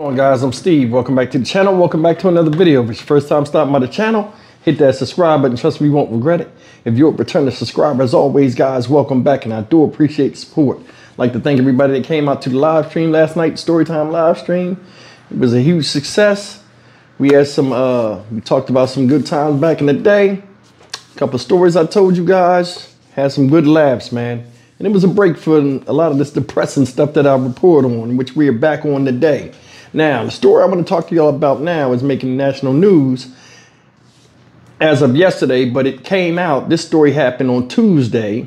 on guys i'm steve. Welcome back to the channel. Welcome back to another video. If it's your first time stopping by the channel hit that subscribe button. Trust me you won't regret it. If you're a returning subscriber as always guys welcome back and i do appreciate the support. I'd like to thank everybody that came out to the live stream last night storytime live stream. It was a huge success. We had some uh we talked about some good times back in the day. A couple stories i told you guys. Had some good laughs man. And it was a break for a lot of this depressing stuff that i report on which we are back on today now, the story I want to talk to y'all about now is making national news as of yesterday, but it came out. This story happened on Tuesday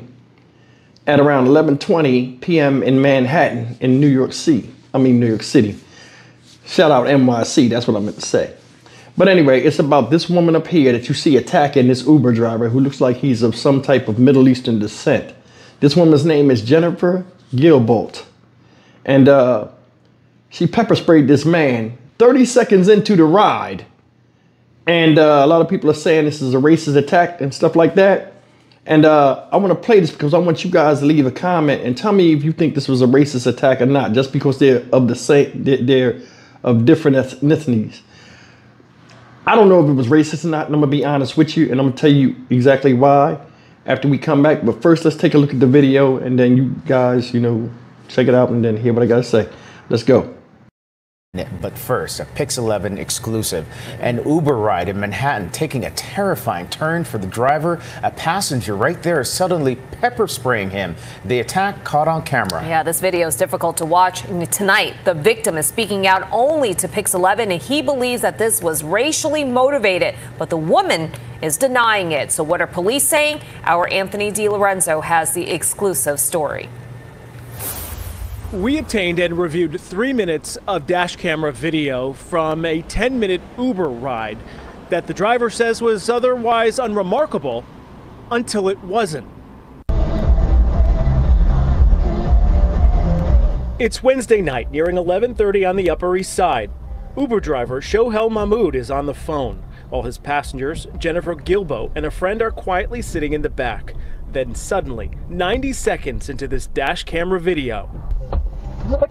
at around 11:20 p.m. in Manhattan, in New York City. I mean New York City. Shout out NYC. That's what I meant to say. But anyway, it's about this woman up here that you see attacking this Uber driver who looks like he's of some type of Middle Eastern descent. This woman's name is Jennifer Gilbo. And uh, she pepper sprayed this man 30 seconds into the ride. And uh, a lot of people are saying this is a racist attack and stuff like that. And uh, I want to play this because I want you guys to leave a comment and tell me if you think this was a racist attack or not, just because they're of the same, they're of different ethnicities. I don't know if it was racist or not, and I'm gonna be honest with you, and I'm gonna tell you exactly why after we come back. But first, let's take a look at the video, and then you guys, you know, check it out and then hear what I gotta say. Let's go. But first, a Pix 11 exclusive. An Uber ride in Manhattan taking a terrifying turn for the driver. A passenger right there is suddenly pepper spraying him. The attack caught on camera. Yeah, this video is difficult to watch tonight. The victim is speaking out only to Pix 11, and he believes that this was racially motivated. But the woman is denying it. So, what are police saying? Our Anthony DiLorenzo has the exclusive story. We obtained and reviewed three minutes of dash camera video from a 10 minute Uber ride that the driver says was otherwise unremarkable until it wasn't. It's Wednesday night, nearing 11:30 on the Upper East Side. Uber driver Shohel Mahmoud is on the phone, while his passengers, Jennifer Gilbo and a friend, are quietly sitting in the back. Then suddenly, 90 seconds into this dash camera video, what?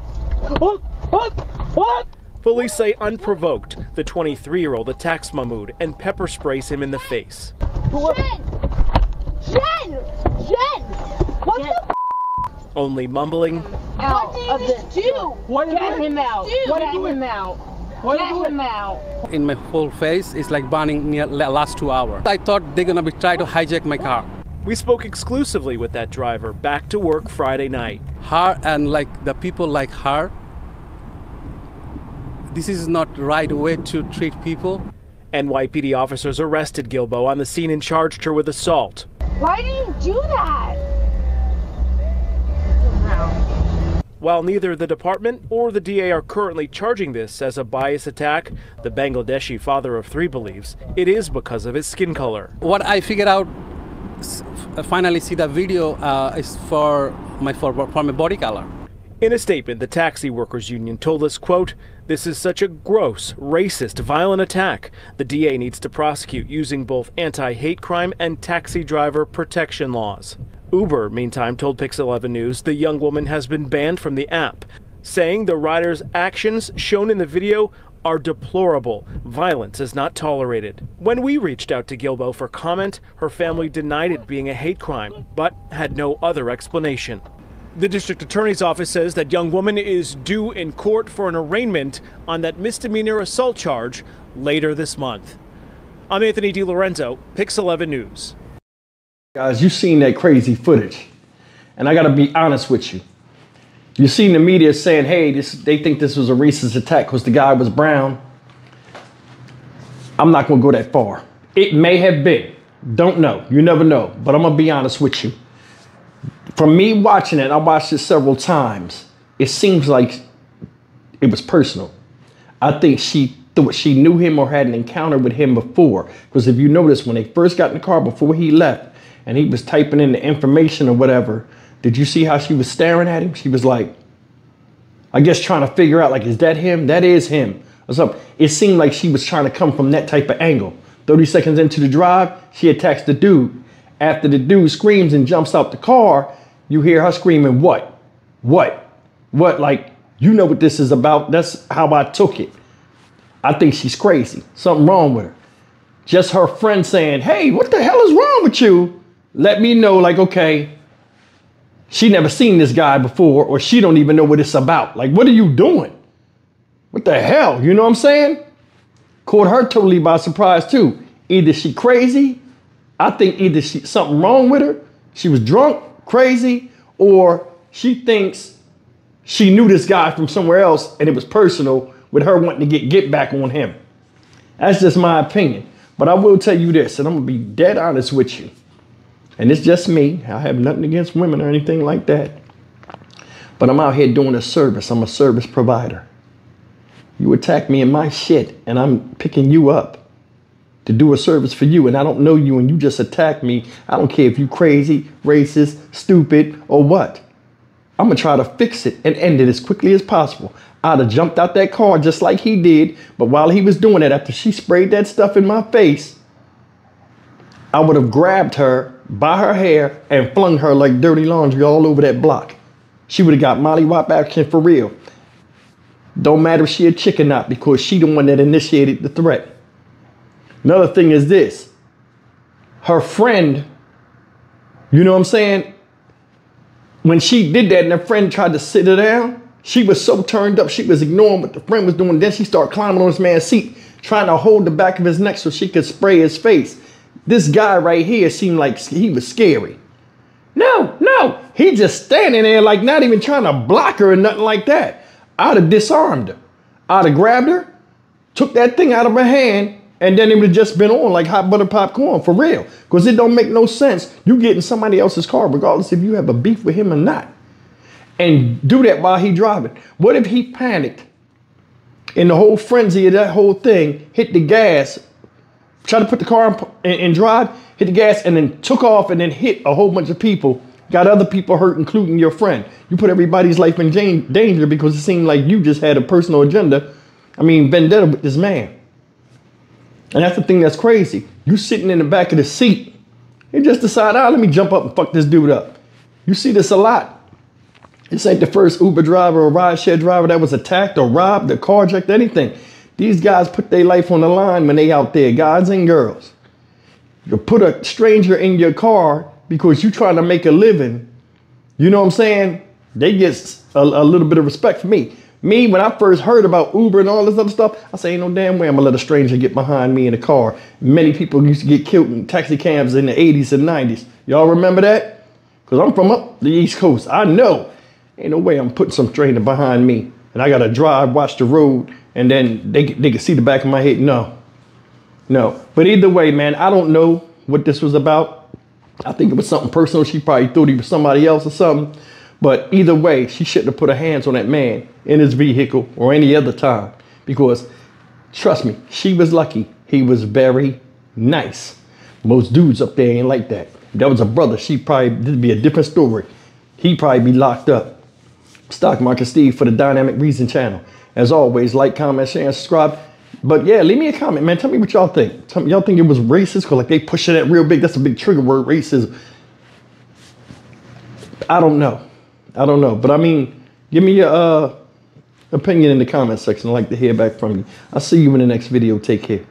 What? What? What? Police say unprovoked, the 23 year old attacks Mahmoud and pepper sprays him in the face. Jen! Jen! Jen! What Jen. the Only mumbling. Out of the do? What Get him out. What Get him out. What Get him out. In my whole face, it's like burning near last two hours. I thought they're gonna be trying to hijack my car. We spoke exclusively with that driver back to work Friday night. Her and like the people like her, this is not the right way to treat people. NYPD officers arrested Gilbo on the scene and charged her with assault. Why do you do that? While neither the department or the DA are currently charging this as a bias attack, the Bangladeshi father of three believes it is because of his skin color. What I figured out finally see the video uh, is for my for, for my body color. In a statement, the taxi workers union told us, quote, this is such a gross, racist, violent attack. The DA needs to prosecute using both anti-hate crime and taxi driver protection laws. Uber, meantime, told Pix 11 News the young woman has been banned from the app, saying the rider's actions shown in the video are deplorable. Violence is not tolerated. When we reached out to Gilbo for comment, her family denied it being a hate crime, but had no other explanation. The district attorney's office says that young woman is due in court for an arraignment on that misdemeanor assault charge later this month. I'm Anthony DiLorenzo, Pix 11 News. Guys, you've seen that crazy footage. And I got to be honest with you. You've seen the media saying, hey, this, they think this was a racist attack because the guy was brown. I'm not going to go that far. It may have been. Don't know. You never know. But I'm going to be honest with you. From me watching it, I watched it several times. It seems like it was personal. I think she thought she knew him or had an encounter with him before. Because if you notice, when they first got in the car before he left and he was typing in the information or whatever, did you see how she was staring at him? She was like, I guess trying to figure out, like, is that him? That is him. What's up? It seemed like she was trying to come from that type of angle. 30 seconds into the drive, she attacks the dude. After the dude screams and jumps out the car, you hear her screaming, What? What? What? Like, You know what this is about. That's how I took it. I think she's crazy. Something wrong with her. Just her friend saying, hey, what the hell is wrong with you? Let me know, like, okay, she never seen this guy before, or she don't even know what it's about. Like, what are you doing? What the hell? You know what I'm saying? Caught her totally by surprise too. Either she crazy, I think either she something wrong with her, she was drunk, crazy, or she thinks she knew this guy from somewhere else and it was personal with her wanting to get get back on him. That's just my opinion. But I will tell you this, and I'm gonna be dead honest with you. And it's just me. I have nothing against women or anything like that. But I'm out here doing a service. I'm a service provider. You attack me in my shit, and I'm picking you up to do a service for you, and I don't know you, and you just attack me. I don't care if you crazy, racist, stupid, or what. I'm gonna try to fix it and end it as quickly as possible. I'd have jumped out that car just like he did, but while he was doing it, after she sprayed that stuff in my face, I would have grabbed her by her hair and flung her like dirty laundry all over that block. She would have got Molly Wop action for real. Don't matter if she a chick or not because she the one that initiated the threat. Another thing is this. Her friend, you know what I'm saying? When she did that and her friend tried to sit her down, she was so turned up, she was ignoring what the friend was doing. Then she started climbing on this man's seat, trying to hold the back of his neck so she could spray his face. This guy right here seemed like he was scary. No, no, he just standing there like not even trying to block her or nothing like that. I'd have disarmed her. I'd have grabbed her, took that thing out of her hand, and then it would have just been on like hot butter popcorn for real. Because it don't make no sense. You get in somebody else's car, regardless if you have a beef with him or not. And do that while he driving. What if he panicked in the whole frenzy of that whole thing, hit the gas, tried to put the car in, in, drive, hit the gas, and then took off and then hit a whole bunch of people, got other people hurt, including your friend. You put everybody's life in danger because it seemed like you just had a personal agenda. I mean, vendetta with this man. And that's the thing that's crazy. You sitting in the back of the seat and just decide, ah, let me jump up and fuck this dude up. You see this a lot. This ain't the first Uber driver or rideshare driver that was attacked or robbed or carjacked, anything. These guys put their life on the line when they out there, guys and girls. You put a stranger in your car because you trying to make a living. You know what I'm saying? They get a, a little bit of respect for me. Me, when I first heard about Uber and all this other stuff, I say, ain't no damn way I'm gonna let a stranger get behind me in a car. Many people used to get killed in taxi cabs in the 80s and 90s. Y'all remember that? Because I'm from up the East Coast. I know. Ain't no way I'm putting some stranger behind me. And I gotta drive, watch the road, and then they, they can see the back of my head. No. No. But either way, man, I don't know what this was about. I think it was something personal. She probably thought he was somebody else or something. But either way, she shouldn't have put her hands on that man in his vehicle or any other time because trust me, she was lucky. He was very nice. Most dudes up there ain't like that. If that was a brother, she probably, this'd be a different story. He'd probably be locked up. Stock Market Steve for the Dynamic Reason channel. As always, like, comment, share, and subscribe. But yeah, leave me a comment, man. Tell me what y'all think. Tell me, y'all think it was racist? Cause like they pushing that real big. That's a big trigger word, racism. I don't know. I don't know. But I mean, give me your uh, opinion in the comment section. I'd like to hear back from you. I'll see you in the next video. Take care.